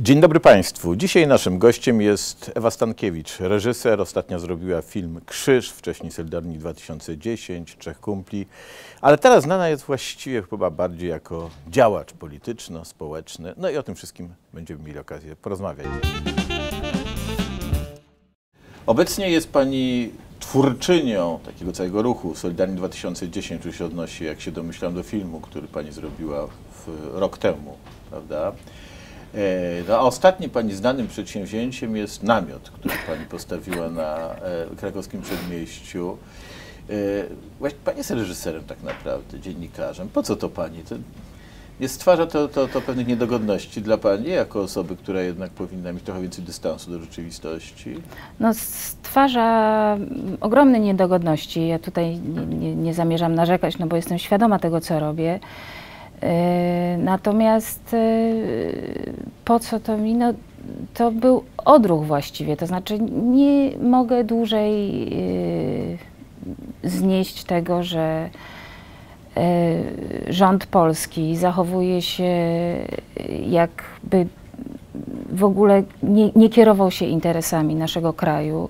Dzień dobry Państwu. Dzisiaj naszym gościem jest Ewa Stankiewicz, reżyser. Ostatnio zrobiła film Krzyż, wcześniej Solidarni 2010, Trzech Kumpli. Ale teraz znana jest właściwie chyba bardziej jako działacz polityczno-społeczny. No i o tym wszystkim będziemy mieli okazję porozmawiać. Obecnie jest Pani twórczynią takiego całego ruchu Solidarni 2010, który się odnosi, jak się domyślam, do filmu, który Pani zrobiła w, rok temu, prawda? E, No, ostatnim Pani znanym przedsięwzięciem jest namiot, który Pani postawiła na e, krakowskim przedmieściu. E, Właśnie Pani jest reżyserem tak naprawdę, dziennikarzem. Po co to Pani? To nie stwarza to, to, to pewnych niedogodności dla Pani, jako osoby, która jednak powinna mieć trochę więcej dystansu do rzeczywistości? No, stwarza ogromne niedogodności. Ja tutaj nie, nie, zamierzam narzekać, no bo jestem świadoma tego, co robię. Natomiast po co to mi? No, to był odruch właściwie. To znaczy, nie mogę dłużej yy, znieść tego, że yy, rząd polski zachowuje się jakby w ogóle nie, nie kierował się interesami naszego kraju.